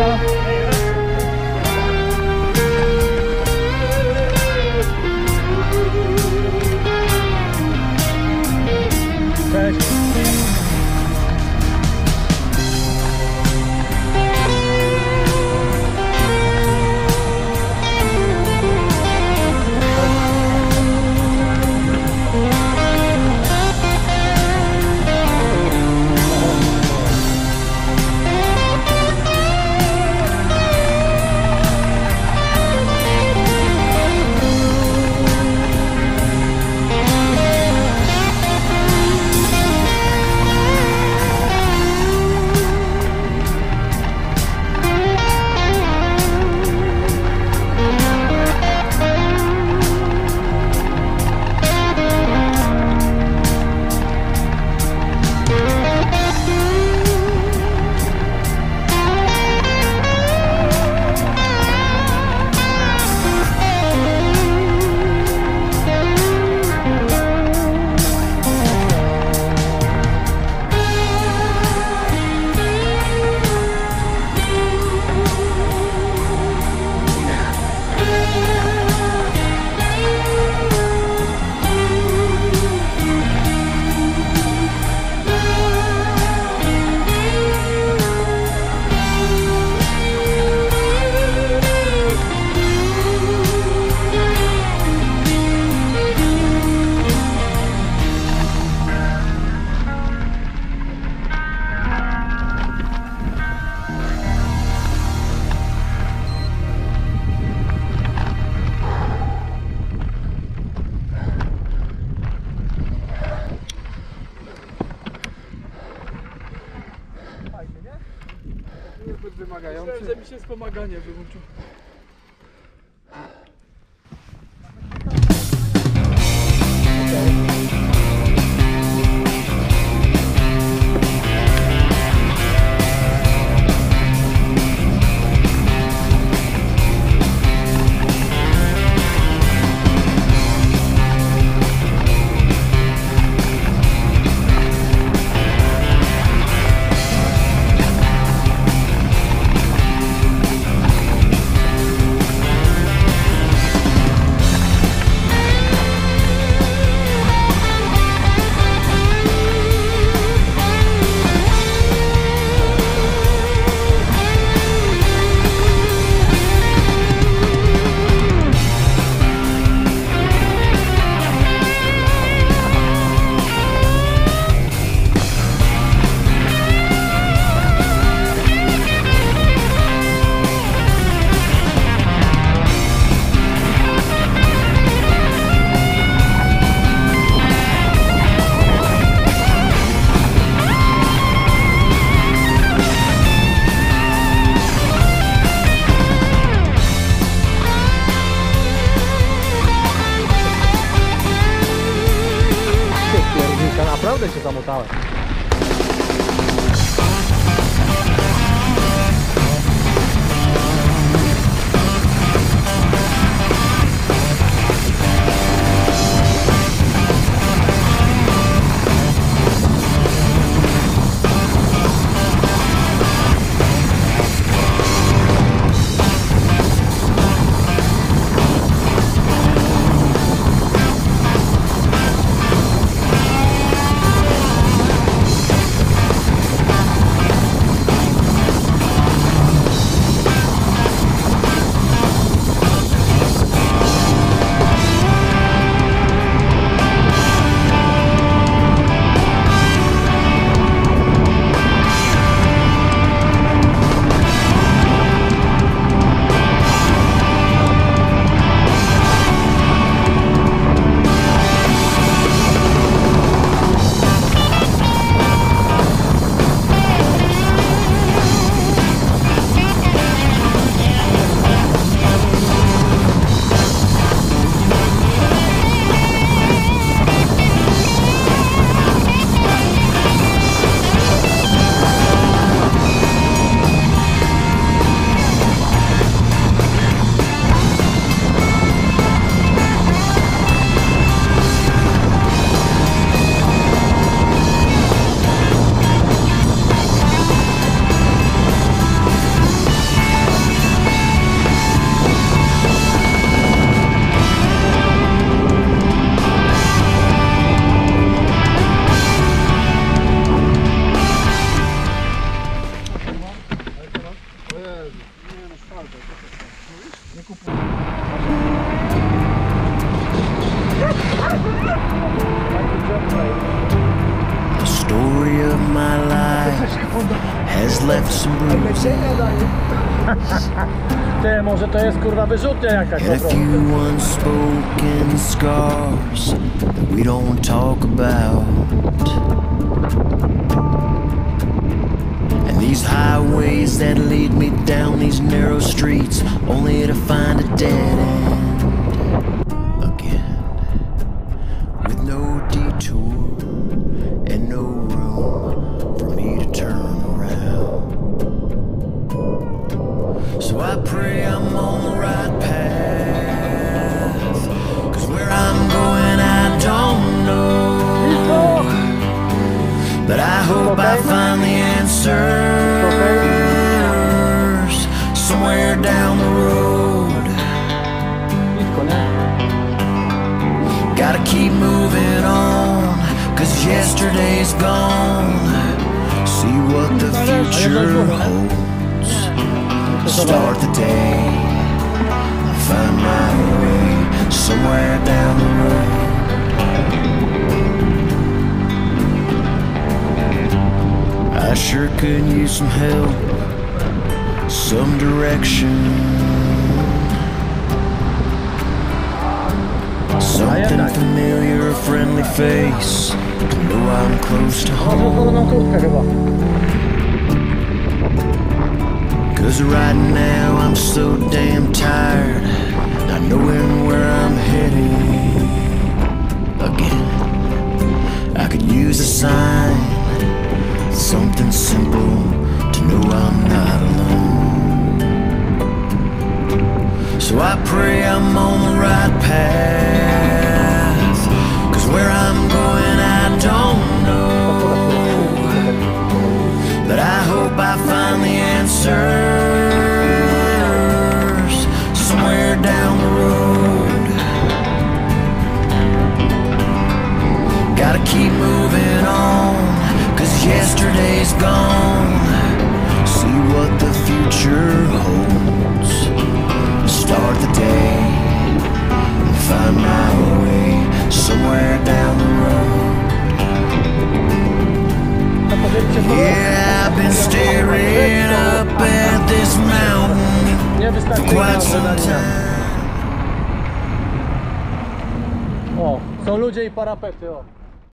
yeah. niezbyt wymagający. Myślałem, że mi się wspomaganie wyłączył. Ich muss da Ty, może to jest kurwa wyrzutnia jakaś and a po prostu. few unspoken scars that we don't talk about. And these highways that lead me down these narrow streets only to find a dead end But I hope I find the answers somewhere down the road. Gotta keep moving on, cause yesterday's gone. See what the future holds. Start the day, find my way somewhere down the road. I sure could use some help, some direction. Something familiar, a friendly face. I know I'm close to home. Cause right now I'm worry, I'm on the right path. Cause where I'm going, I don't know. But I hope I find the answer. To ludzie i parapety, o.